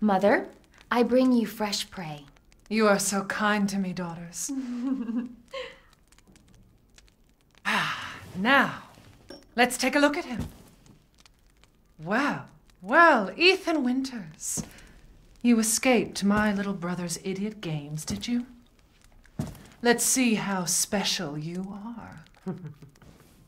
Mother, I bring you fresh prey. You are so kind to me, daughters. ah, now, let's take a look at him. Well, well, Ethan Winters. You escaped my little brother's idiot games, did you? Let's see how special you are.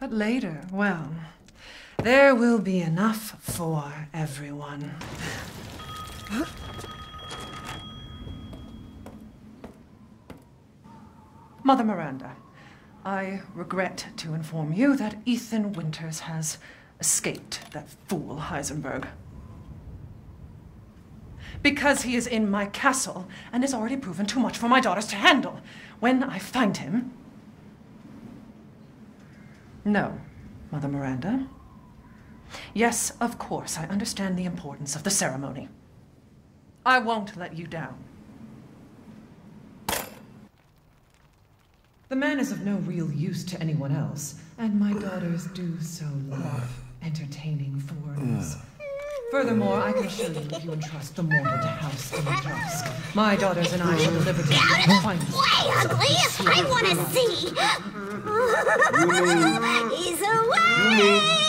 But later, well, there will be enough for everyone. Mother Miranda, I regret to inform you that Ethan Winters has escaped that fool Heisenberg. Because he is in my castle and has already proven too much for my daughters to handle. When I find him. No, Mother Miranda. Yes, of course, I understand the importance of the ceremony. I won't let you down. The man is of no real use to anyone else, and my daughters do so love entertaining. Furthermore, I can assure you if you entrust the mortal to House Dimitrescu, my daughters and I shall deliver to you the way, ugly! I want to see! He's away!